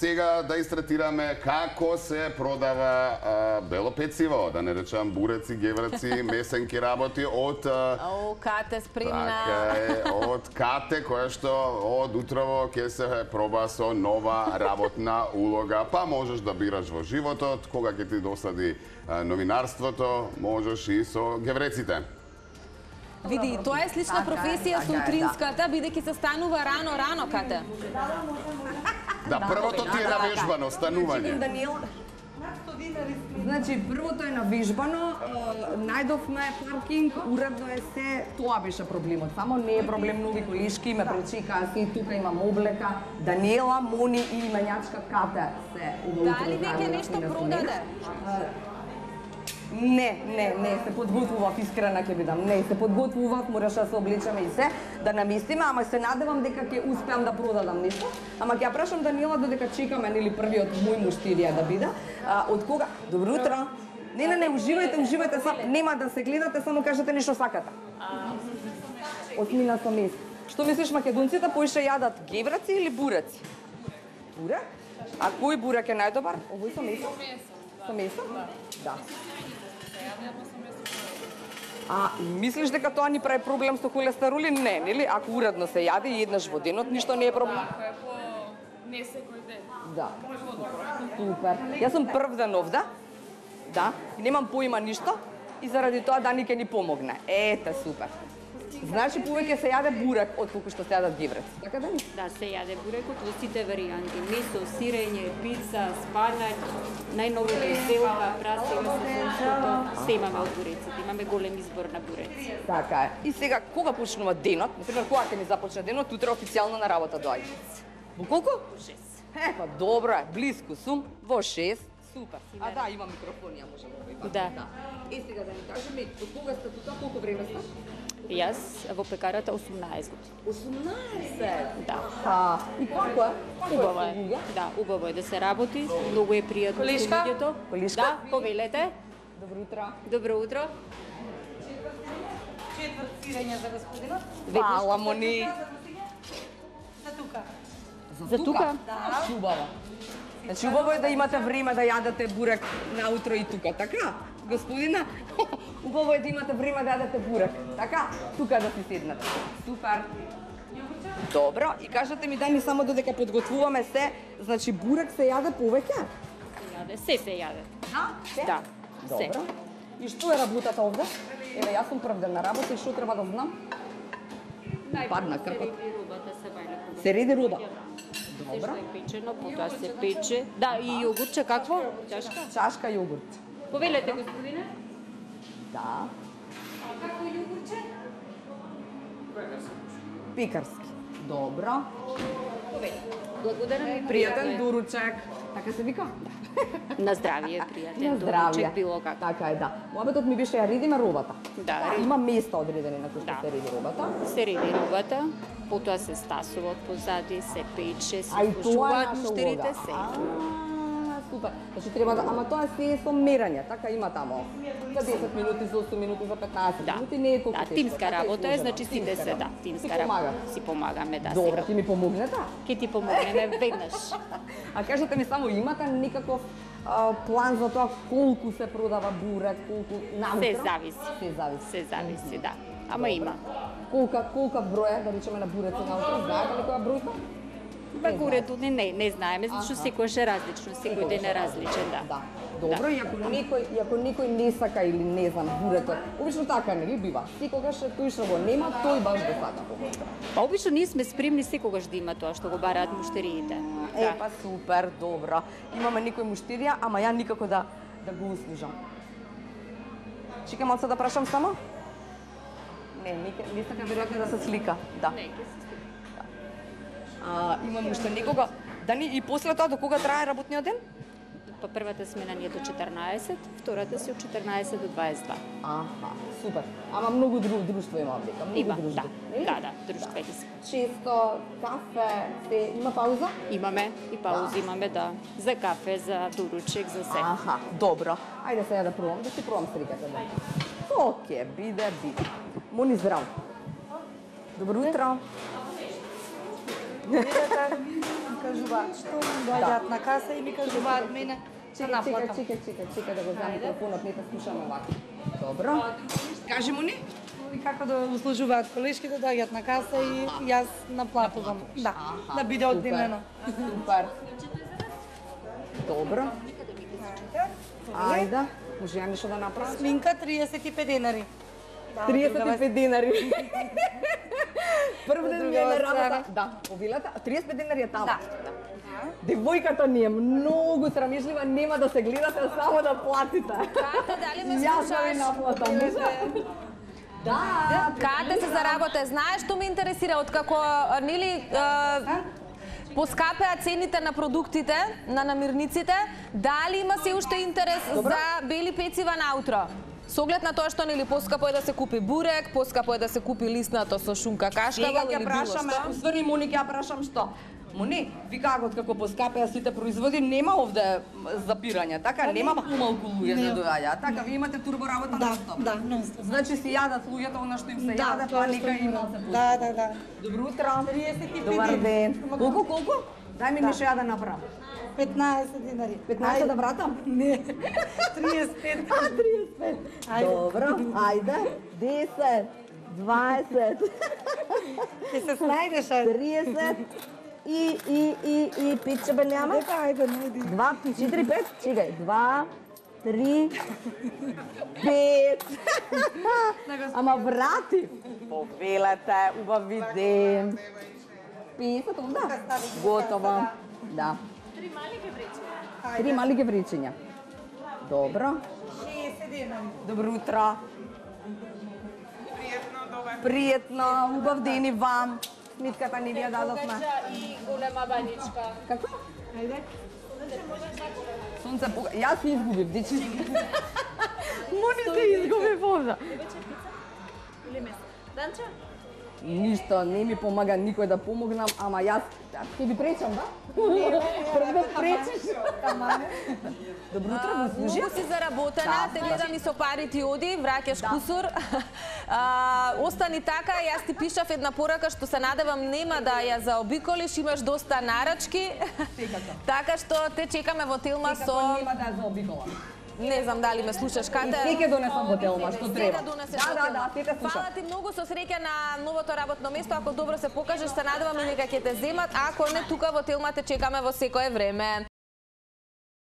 Сега да истратираме како се продава а, бело пециво, да не речам буреци, гевраци, месенки работи од О, Кате спремна. Така е, од Кате, која што од утрово ќе се проба со нова работна улога. Па можеш да бираш во животот, кога ќе ти досади новинарството, можеш и со гевреците. Види, тоа е слична Така професија со така да. утринската, бидејќи се станува рано, рано, Кате. Да, првото ти е да, навежбано, станување. Даниела, Значи, првото е навижбано, е, најдовме паркинг, уредно е се, тоа беше проблемот. Само не е проблем нови колишки, ме прочекаа си, тука имам облека, Даниела, Мони и именјачка Кате се Дали веќе нешто продаде? Не, не, не, се подготвував, искрена ќе бидам. Не, се подготвував, мораше да се облечеме и се, да наместиме, ама се надевам дека ќе успеам да продадам нешто. Ама ќе ја прашам Даниела додека чекаме нели првиот мој муштирија да биде. А, од кога? Добро утро. Не, не, не, уживајте, уживајте, сам, нема да се гледате, само кажете нешто сакате. Осмина со месец. Што мислиш, македонците поише јадат гевраци или бураци? Бурак? А кој бурак е најдобар? Овој со месо? Со месо? Да. А мислиш дека тоа ни прави проблем со холестероли? Не, нели? Ако уредно се јаде и еднаш во денот, ништо не е проблем. Не секој ден. Да. Супер. Јас сум прв ден овде. Да. И немам поима ништо. И заради тоа Дани ќе ни помогне. Ете, супер. Значи повеќе се јаде бурек отколку што се јадат гиврец. Така Дани? Да, се јаде бурекот во сите варијанти. Месо, сирење, пица, спанаќ, најновото е селка, прасе, месо, се имаме од буреците. Имаме голем избор на буреци. Така е. И сега кога почнува денот? Например, кога ќе ни започне денот, утре официјално на работа доаѓа. Во колку? Во 6. Е, па добро е, близко сум, во 6. Супер. А да, има микрофон, ја можам да го Да. да. Е, сега да ни кажеш ми, од кога сте тука, колку време сте? Јас во пекарата 18 години. 18. Да. Па, и како е? Убаво е? Да, убаво е да се работи, многу е пријатно со луѓето. Колишка? Да, повелете. Добро утро. Добро утро. четврт сирење за господинот. Фала, Мони. За тука. За тука? Да. Убаво. Значи, убаво е да имате време да јадете бурек наутро и тука, така? Господина, убаво е да имате време да јадете бурек, така? Тука да си седнете. Супер. Добро, и кажете ми Дани само додека подготвуваме се, значи бурек се јаде повеќе? Јаде, се се јаде. Да? Се? Да, се. Добро. И што е работата овде? Еве, јас сум прв ден на работа и што треба да знам? Падна Се крпот. се. Се реди руба. Се Добро. што е печено, потоа се пече. Да, и јогурче какво? Чашка? Чашка јогурт. Повелете, господине. Да. Како јогурче? Пекарски. Добро. Благодарам ви. Пријатен дуручек. Така се вика? На пријатен На здравје. доручек, било како. Така е, да. Мобетот ми беше ја редиме робата. Да, реди. Има места одредени на кои што Да. се реди робата. Се реди рубата, потоа се стасува од позади, се пече, се А и тоа е пушуваат наша муштарите, улога. се. Супер. Значи треба да, ама тоа се е со мерање, така има тамо. За 10 минути, за 8 минути, за 15 Да, минути, не е толку да, тешко. тимска така работа е, значи сите се, да, тимска работа. Си помагаме, да, Добро, ќе ми помогнете? Ке ти помогнеме веднаш. А кажете ми само, имате некаков а, план за тоа колку се продава бурек, колку наутро? Се зависи. Се зависи. Се зависи, да. Ама има. Колка, колка броја, да речеме на буреци наутро, знаете ли која бројка? Па горето не, не, не знаеме, зашто секојаш е различно, секој ден е различен, да. Да. Добро, и ако некој, и ако некој не сака или не знам бурето, обично така нели бива. Секогаш тој што го нема, тој баш го сака повеќе. Па обично ние сме спремни секогаш да има тоа што го бараат муштериите. Е, Да. па супер, добро. Имаме некој муштерија, ама ја никако да да го услужам. Чекам малце да прашам само? Не, не, не сака веројатно да се слика. Да. Не, А, имам уште некога. Дани и после тоа до кога трае работниот ден? Па првата смена ни е до 14, втората си од 14 до 22. Аха, супер. Ама многу друг друштво има дека, многу Има, дружби. да, нели? да, да, друштвени се. Често кафе, се има пауза? Имаме и паузи имаме, да. За кафе, за доручек, за се. Аха, добро. Ајде сега да пробам, да си пробам сриката да. Оке, биде, биде. Мони здраво. Добро утро. Кажуваат што доаѓаат на каса и ми кажуваат мене да чекај, наплатам. чекај, чекај, чекај да го знам микрофонот, не те слушаме вака. Добро. Кажи му ни. И како да услужуваат колешките, доаѓаат на каса и јас наплатувам. Да, да биде одделено. Супер. Добро. Ајде, може ја нешто да направам? Сминка 35 денари. Да, 35 денари. Прв ден ми е на работа. Да, по вилата, 35 денари е таму. Да. Девојката ни е многу срамежлива, нема да се гледате, само да платите. Кате, дали ме Јас да слушаш? наплатам, може? Да. Кате се за работа. Знаеш што ме интересира откако а, нели поскапеа цените на продуктите, на намирниците, дали има се уште интерес за бели пецива наутро? Со оглед на тоа што нели поскапо е да се купи бурек, поскапо е да се купи лиснато со шунка Сега кашкавал ќе или било прашаме, што? Мони ќе ја прашам што? Мони, вика како поскапеа сите производи, нема овде запирање, така? Нема помалку луѓе да доаѓаат. Така, ви имате турбо работа Да, на стоп. да, нон-стоп. Значи си јадат луѓето она што им се Да, јаде, тоа па нека има. Да, да, да. Добро утро. 35 Добар ден. Колку, колку? Daj mi, mi še jedan nabram. 15 dinarji. 15 da vratam? Ne, 35. A, 35. Ajde. Dobro, ajde. 10, 20. Ti se snajdeš, ajde. 30. I, i, i, i pit će benjama? Deka, ajde, nudi. 2, 4, 5, čigaj. 2, 3, 5. Ama vrati. Povelate, uba vidim. 50 онда? Готово. Да. Три мали гевричиња. Три мали гевричиња. Добро. 60. Добро утро. Пријетно, добар. Пријетно, убав да ден и вам. Митката ни ви ја дадовме. и голема баничка. Како? Ајде. Сонце пога... Да јас се изгубив, дичи. Мони се изгубив овда. Или месо. Данче? Ништо, не ми помага никој да помогнам, ама јас ќе ви пречам, да? Прво да пречиш. Добро утро, го служи. Многу си заработена, Да, те да. гледам и со пари ти оди, враќаш кусур. А, остани така, јас ти пишав една порака што се надевам нема да ја заобиколиш, имаш доста нарачки. така што те чекаме во Телма Со... со... нема да ја заобиколам. Не знам дали ме слушаш, И Кате. се ќе донесам во телма, што треба. да Да, да, да, се те слушам. Фала ти многу со среќа на новото работно место, ако добро се покажеш, се надевам и нека ќе те земат, ако не тука во Телма те чекаме во секое време.